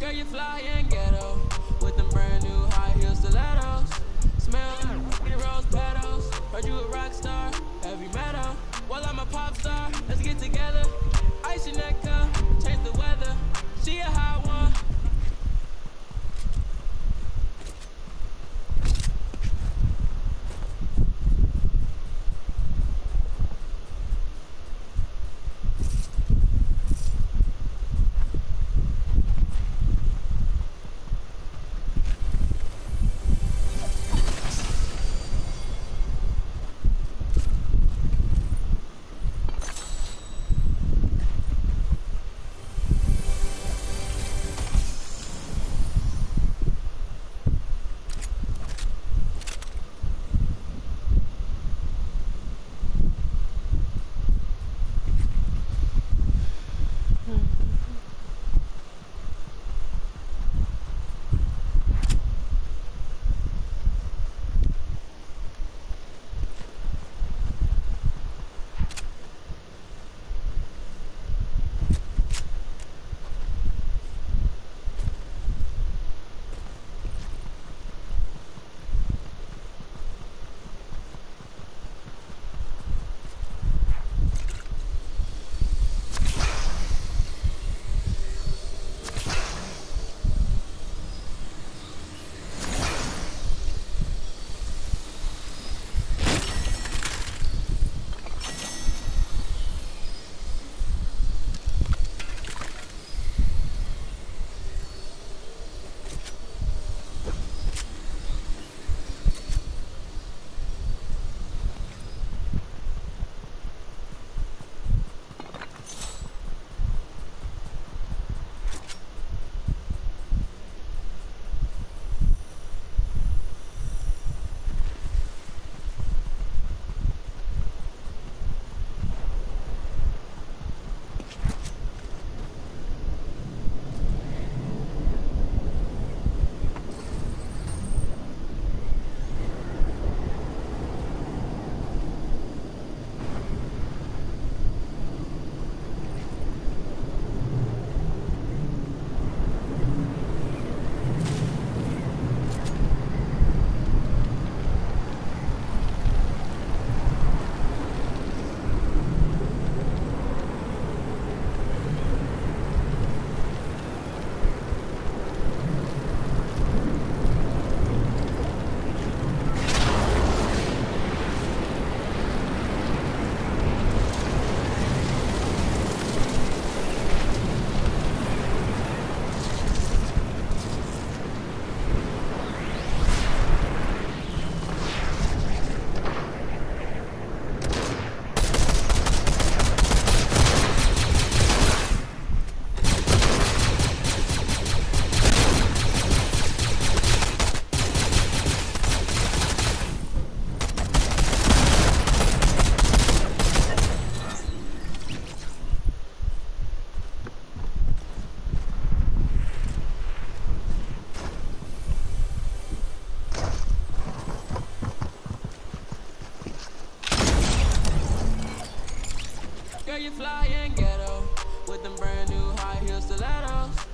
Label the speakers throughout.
Speaker 1: Girl, you fly in ghetto with them brand new high heel stilettos. Rose petals. Heard you a rock star, heavy metal. Well, I'm a pop star. Let's get together. Ice your neck up, change the weather. She a high. one. You fly and ghetto with them brand new high heel stilettos.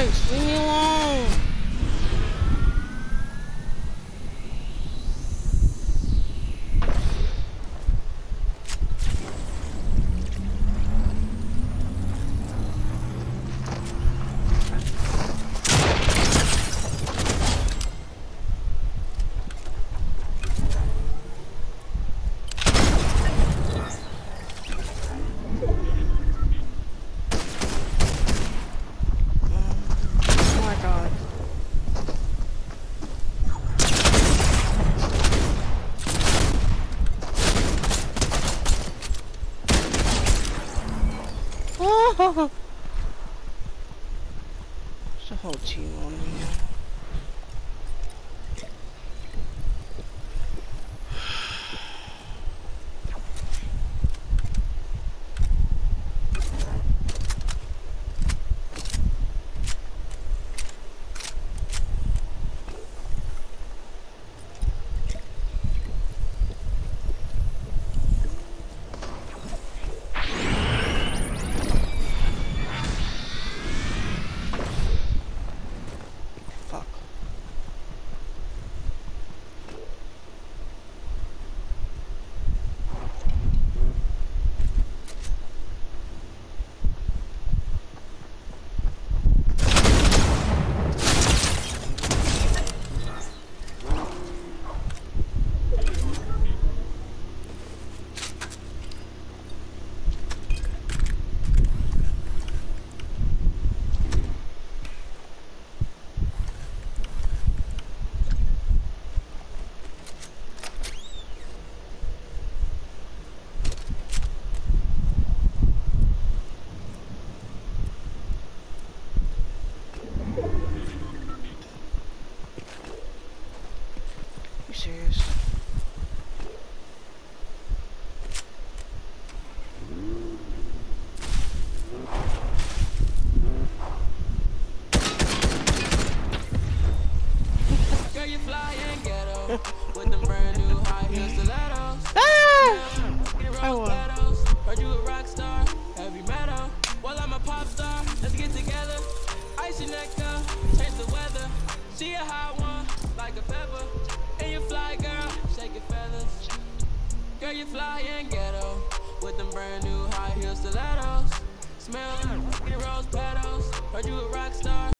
Speaker 2: знаю, что не with brand new high stilettos. Ah! I won.
Speaker 1: Heard you a rock star, heavy metal. Well, I'm a pop star. Let's get together. Icy nectar, change the weather. A hot one, like a pepper. And you fly, girl, shake your feathers. Girl, you fly in ghetto with them brand new high heels stilettos. Smell rose petals. Heard you a rock star.